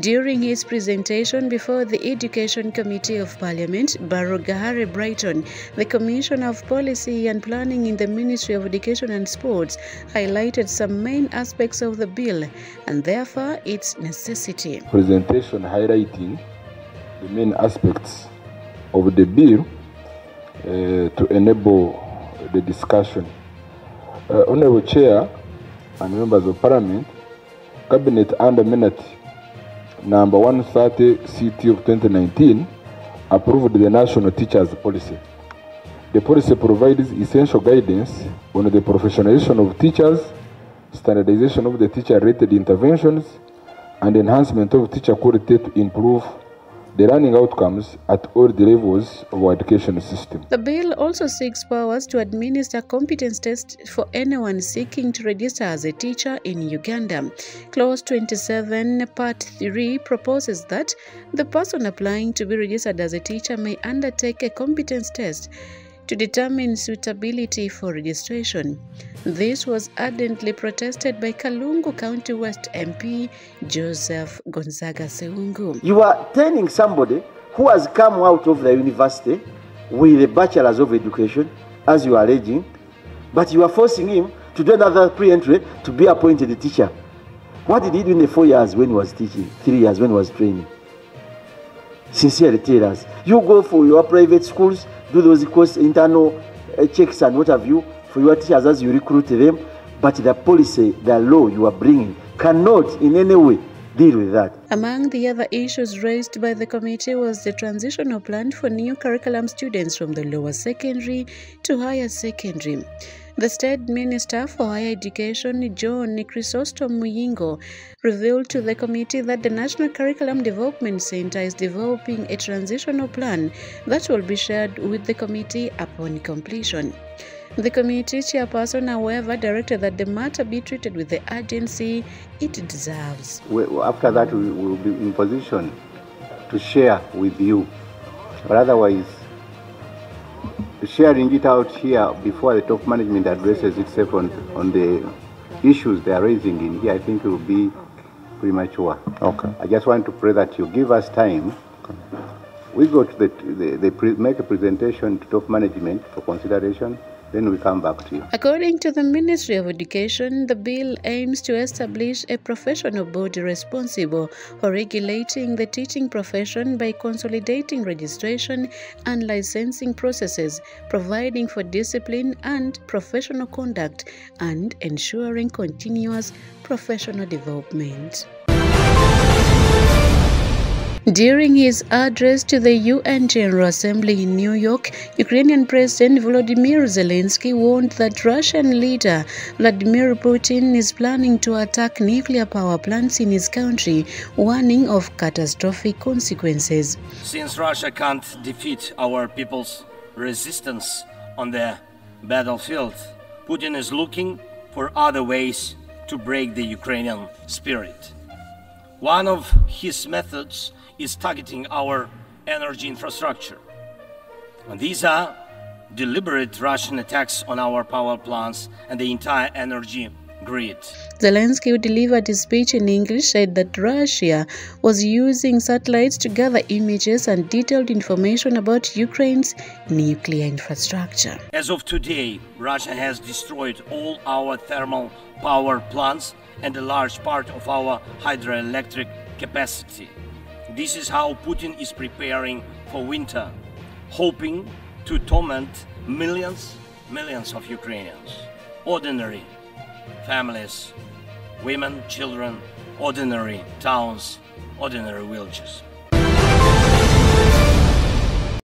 During his presentation before the Education Committee of Parliament, Barugahare Brighton, the Commissioner of Policy and Planning in the Ministry of Education and Sports, highlighted some main aspects of the bill and therefore its necessity. Presentation highlighting the main aspects of the bill uh, to enable the discussion. Uh, Honorable Chair and members of Parliament, Cabinet and the Minute number 130 CT of 2019 approved the National Teachers Policy. The policy provides essential guidance on the professionalization of teachers, standardization of the teacher-rated interventions, and enhancement of teacher quality to improve the learning outcomes at all the levels of our education system. The bill also seeks powers to administer competence tests for anyone seeking to register as a teacher in Uganda. Clause 27, Part 3 proposes that the person applying to be registered as a teacher may undertake a competence test to determine suitability for registration. This was ardently protested by Kalungu County West MP Joseph Gonzaga Ssewungu. You are turning somebody who has come out of the university with a bachelor's of education, as you are alleging, but you are forcing him to do another pre-entry to be appointed a teacher. What did he do in the four years when he was teaching, three years when he was training? Sincerely tell. You go for your private schools, do those course internal uh, checks and what have you for your teachers as you recruit them, but the policy, the law you are bringing cannot in any way deal with that. Among the other issues raised by the committee was the transitional plan for new curriculum students from the lower secondary to higher secondary. The State Minister for Higher Education, John Chrysostom Muyingo, revealed to the committee that the National Curriculum Development Center is developing a transitional plan that will be shared with the committee upon completion. The committee chairperson, however, directed that the matter be treated with the urgency it deserves. After that, we will be in position to share with you. But otherwise, sharing it out here before the top management addresses itself on, on the issues they are raising in here, I think it will be premature. Okay. I just want to pray that you give us time. Okay. We go to the, the, the, make a presentation to top management for consideration then we come back to you. According to the Ministry of Education, the bill aims to establish a professional body responsible for regulating the teaching profession by consolidating registration and licensing processes, providing for discipline and professional conduct, and ensuring continuous professional development. During his address to the UN General Assembly in New York, Ukrainian President Volodymyr Zelensky warned that Russian leader Vladimir Putin is planning to attack nuclear power plants in his country, warning of catastrophic consequences. Since Russia can't defeat our people's resistance on the battlefield, Putin is looking for other ways to break the Ukrainian spirit. One of his methods is targeting our energy infrastructure. And these are deliberate Russian attacks on our power plants and the entire energy grid. Zelensky, who delivered his speech in English, said that Russia was using satellites to gather images and detailed information about Ukraine's nuclear infrastructure. As of today, Russia has destroyed all our thermal power plants and a large part of our hydroelectric capacity. This is how Putin is preparing for winter, hoping to torment millions, millions of Ukrainians, ordinary families, women, children, ordinary towns, ordinary villages.